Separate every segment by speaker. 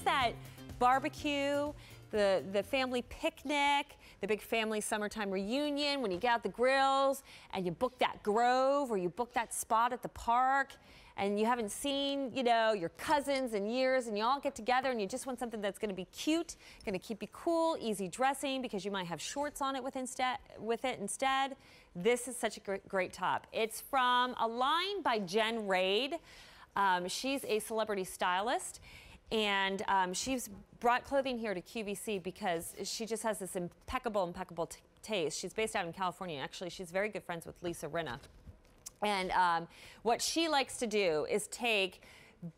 Speaker 1: that barbecue, the, the family picnic, the big family summertime reunion, when you get out the grills and you book that grove or you book that spot at the park and you haven't seen, you know, your cousins in years and you all get together and you just want something that's going to be cute, going to keep you cool, easy dressing because you might have shorts on it with, instead, with it instead. This is such a great, great top. It's from a line by Jen Rade. Um, she's a celebrity stylist and um, she's brought clothing here to QVC because she just has this impeccable, impeccable taste. She's based out in California. Actually, she's very good friends with Lisa Rinna. And um, what she likes to do is take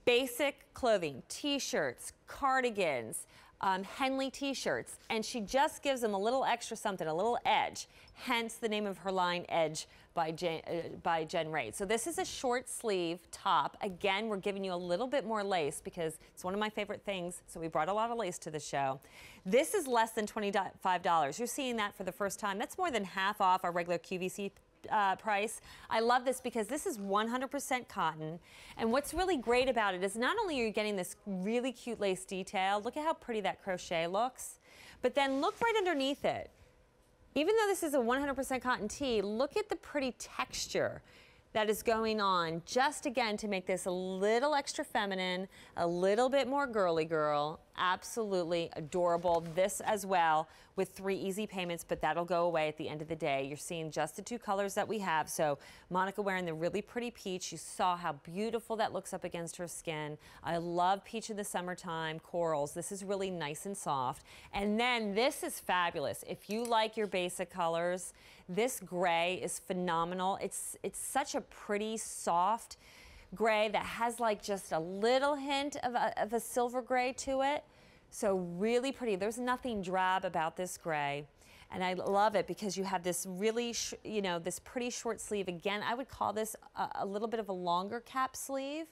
Speaker 1: basic clothing, t-shirts, cardigans, um, Henley t-shirts, and she just gives them a little extra something, a little edge, hence the name of her line, Edge by Jen, uh, by Jen Rade. So this is a short sleeve top. Again, we're giving you a little bit more lace because it's one of my favorite things, so we brought a lot of lace to the show. This is less than $25. You're seeing that for the first time. That's more than half off our regular QVC uh, price. I love this because this is 100% cotton. And what's really great about it is not only are you getting this really cute lace detail, look at how pretty that crochet looks, but then look right underneath it. Even though this is a 100% cotton tee, look at the pretty texture that is going on just again to make this a little extra feminine, a little bit more girly girl. Absolutely adorable. This as well with three easy payments, but that'll go away at the end of the day. You're seeing just the two colors that we have. So Monica wearing the really pretty peach. You saw how beautiful that looks up against her skin. I love peach in the summertime, corals. This is really nice and soft. And then this is fabulous. If you like your basic colors, this gray is phenomenal. It's, it's such a pretty, soft gray that has like just a little hint of a, of a silver gray to it. So really pretty. There's nothing drab about this gray. And I love it because you have this really, you know, this pretty short sleeve. Again, I would call this a, a little bit of a longer cap sleeve.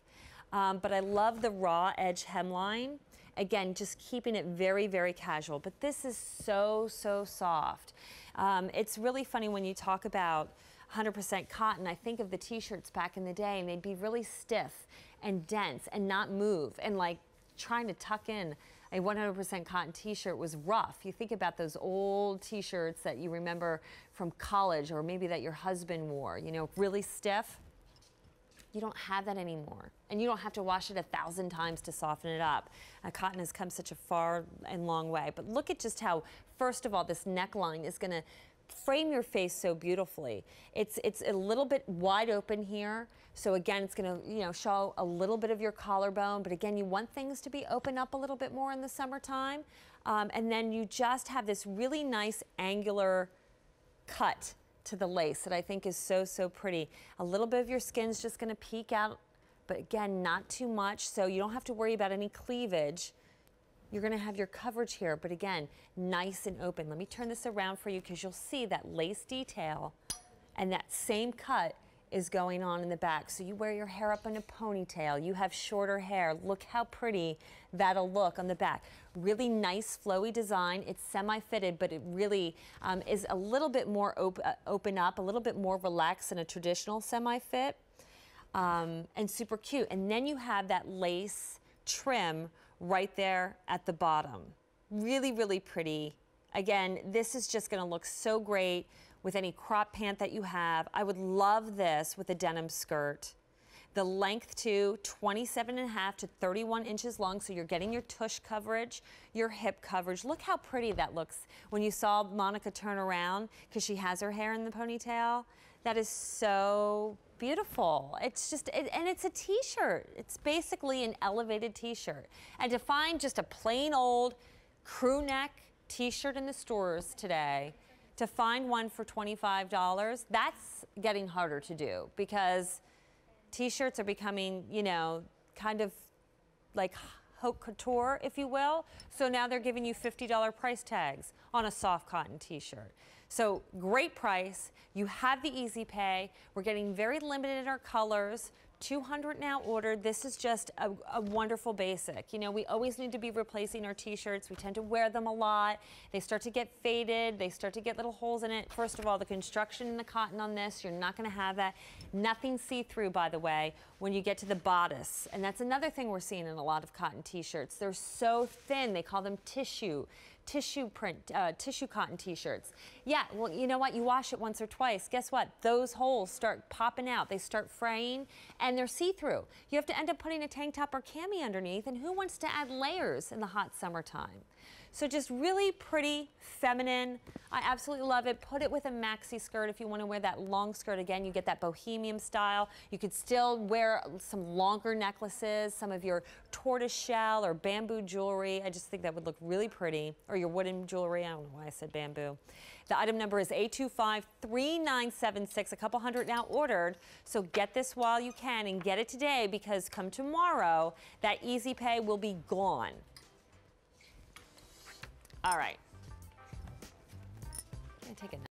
Speaker 1: Um, but I love the raw edge hemline. Again, just keeping it very, very casual. But this is so, so soft. Um, it's really funny when you talk about 100% cotton. I think of the t-shirts back in the day and they'd be really stiff and dense and not move and like trying to tuck in a 100% cotton t-shirt was rough. You think about those old t-shirts that you remember from college or maybe that your husband wore, you know, really stiff. You don't have that anymore. And you don't have to wash it a thousand times to soften it up. Uh, cotton has come such a far and long way. But look at just how, first of all, this neckline is going to frame your face so beautifully. It's, it's a little bit wide open here. So again, it's gonna you know, show a little bit of your collarbone, but again, you want things to be open up a little bit more in the summertime. Um, and then you just have this really nice angular cut to the lace that I think is so, so pretty. A little bit of your skin's just gonna peek out, but again, not too much, so you don't have to worry about any cleavage. You're gonna have your coverage here, but again, nice and open. Let me turn this around for you because you'll see that lace detail and that same cut is going on in the back. So you wear your hair up in a ponytail, you have shorter hair. Look how pretty that'll look on the back. Really nice flowy design. It's semi-fitted, but it really um, is a little bit more op uh, open up, a little bit more relaxed than a traditional semi-fit. Um, and super cute. And then you have that lace trim right there at the bottom. Really, really pretty. Again, this is just gonna look so great with any crop pant that you have. I would love this with a denim skirt. The length too, 27 and a half to 31 inches long, so you're getting your tush coverage, your hip coverage. Look how pretty that looks when you saw Monica turn around because she has her hair in the ponytail. That is so beautiful. It's just, it, and it's a t-shirt. It's basically an elevated t-shirt. And to find just a plain old crew neck t-shirt in the stores today, to find one for $25, that's getting harder to do because t-shirts are becoming, you know, kind of like haute couture, if you will. So now they're giving you $50 price tags on a soft cotton t-shirt. So great price. You have the easy pay. We're getting very limited in our colors, 200 now ordered. This is just a, a, wonderful basic. You know, we always need to be replacing our t-shirts. We tend to wear them a lot. They start to get faded. They start to get little holes in it. First of all, the construction and the cotton on this, you're not going to have that. Nothing see-through, by the way, when you get to the bodice. And that's another thing we're seeing in a lot of cotton t-shirts. They're so thin. They call them tissue tissue print, uh, tissue cotton t-shirts. Yeah, well, you know what? You wash it once or twice. Guess what? Those holes start popping out. They start fraying and they're see-through. You have to end up putting a tank top or cami underneath and who wants to add layers in the hot summertime? So just really pretty, feminine. I absolutely love it. Put it with a maxi skirt if you want to wear that long skirt. Again, you get that bohemian style. You could still wear some longer necklaces, some of your tortoise shell or bamboo jewelry. I just think that would look really pretty. Or your wooden jewelry. I don't know why I said bamboo. The item number is 825-3976. A couple hundred now ordered. So get this while you can and get it today because come tomorrow, that easy pay will be gone. All right. I'm to take a